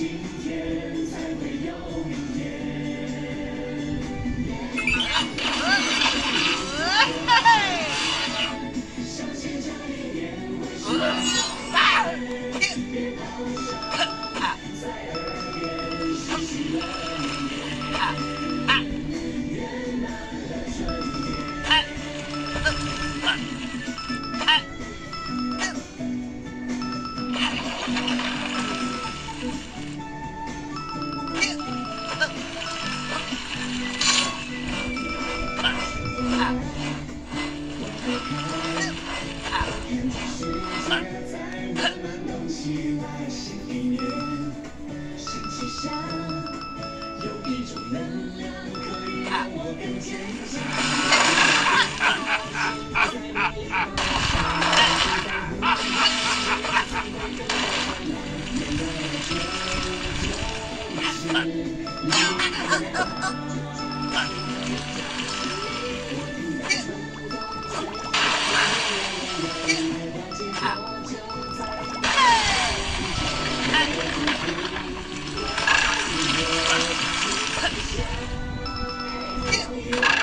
see 意新一年新气象有一种能量可以让我更坚强。的 you.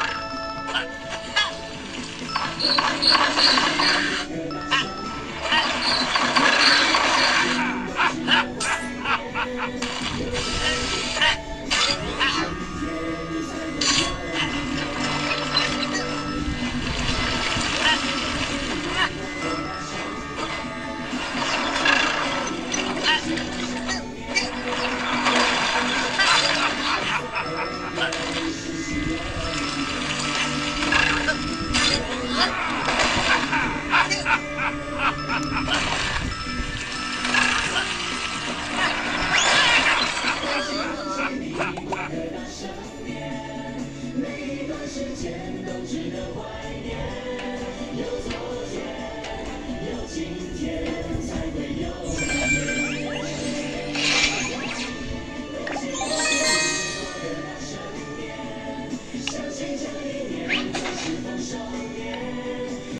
时间都值得怀念。